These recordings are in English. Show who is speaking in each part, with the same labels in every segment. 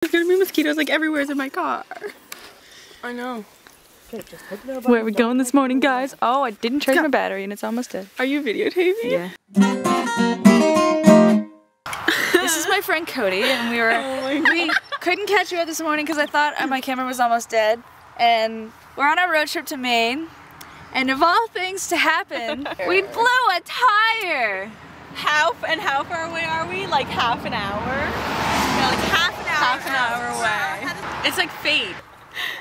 Speaker 1: There's gonna be mosquitoes like everywhere in my car.
Speaker 2: I know.
Speaker 1: Where are we going this morning, guys? Oh, I didn't charge my battery and it's almost dead. Are you videotaping?
Speaker 3: Yeah. this is my friend Cody, and we were
Speaker 1: Oh
Speaker 3: we couldn't catch you up this morning because I thought my camera was almost dead. And we're on our road trip to Maine, and of all things to happen, we blew a tire.
Speaker 2: How and how far away are we? Like half an hour? No, like half an hour. Half an hour away. It's like fate.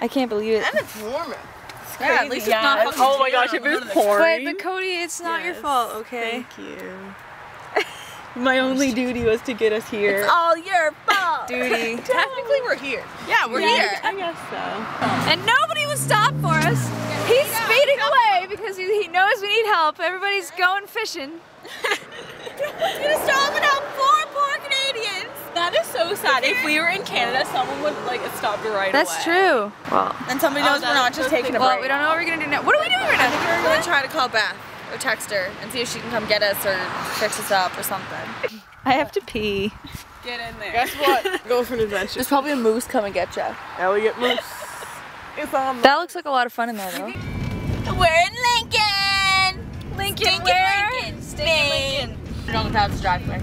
Speaker 3: I can't believe it.
Speaker 2: it's warm.
Speaker 3: Yeah, at least
Speaker 2: Yeah.
Speaker 3: it's not fucking
Speaker 1: Oh my gosh, if it was
Speaker 3: But,
Speaker 1: pouring.
Speaker 3: but Cody, it's not your fault, okay?
Speaker 1: Thank you. My only duty was to get us here.
Speaker 3: It's all your fault. Duty.
Speaker 2: Technically, we're here. Yeah, we're here.
Speaker 1: I guess so.
Speaker 3: And nobody would stop for us. He's speeding away because he, he knows we need help. Everybody's going fishing.
Speaker 2: gonna stop and help four poor Canadians. That is so sad. If we were in Canada, someone would like have stopped right
Speaker 3: That's
Speaker 2: away.
Speaker 3: true. Well,
Speaker 2: And somebody knows we're not just taking a
Speaker 3: well,
Speaker 2: break.
Speaker 3: we don't know what we're gonna do now. What are we doing right
Speaker 4: I think we're gonna try to call Beth or text her and see if she can come get us or fix us up or something.
Speaker 3: I have to pee.
Speaker 2: Get in there.
Speaker 1: Guess what? Go for an adventure.
Speaker 4: There's probably a moose come and get you.
Speaker 1: Elliot Moose. It's on.
Speaker 3: That looks like a lot of fun in there though.
Speaker 4: We're in Lincoln. Lincoln, where? Lincoln. Lincoln. We're on the Pat's driveway.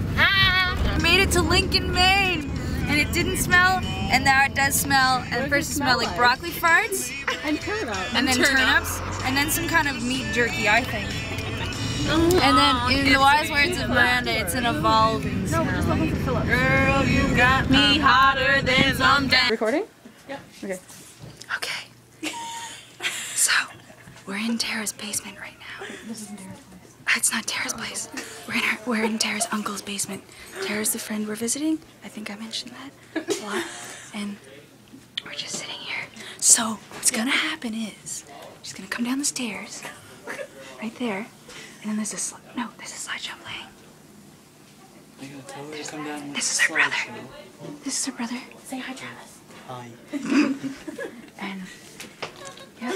Speaker 3: We made it to Lincoln, Maine, and it didn't smell, and now it does smell. And first it smelled like broccoli farts,
Speaker 1: And turn up.
Speaker 3: and then turnips, and then some kind of meat jerky, I think. Oh. And then, in the wise words of Miranda, it's an evolving smell.
Speaker 2: Girl, you got me um, hotter than some damn.
Speaker 1: Recording?
Speaker 3: Okay. Okay. so, we're in Tara's basement right now. This is Tara's place. It's not Tara's place. We're in her, we're in Tara's uncle's basement. Tara's the friend we're visiting. I think I mentioned that a lot. And we're just sitting here. So, what's gonna happen is she's gonna come down the stairs, right there, and then there's a sli- no, there's a slideshow playing. This is her brother. This is her brother. Say hi, Travis.
Speaker 5: Hi.
Speaker 3: And yep.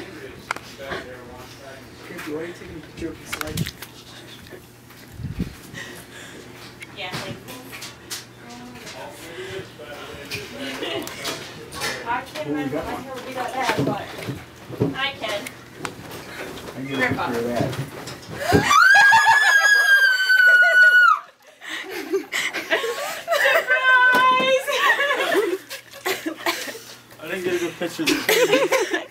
Speaker 5: You taking a picture of the slide?
Speaker 2: I can.
Speaker 6: I get a picture of that.
Speaker 5: I didn't get a good picture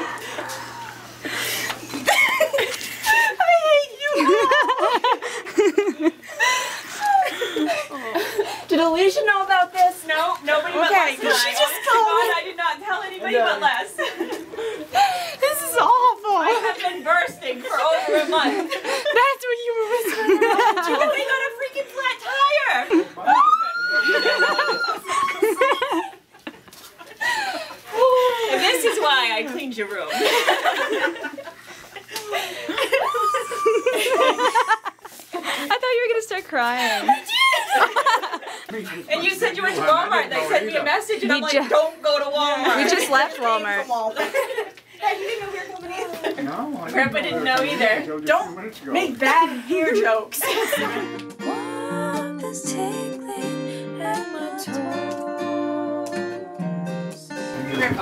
Speaker 2: why I cleaned your room.
Speaker 3: I thought you were gonna start crying.
Speaker 2: And you said you went to Walmart they sent me a message and
Speaker 3: We
Speaker 2: I'm like, don't go to Walmart.
Speaker 3: We just left Walmart.
Speaker 2: Hey, you didn't know we were coming in.
Speaker 6: No, I
Speaker 2: Grandpa didn't know either.
Speaker 6: Just a few
Speaker 2: Don't. Make bad hair jokes.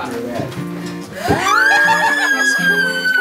Speaker 6: I get a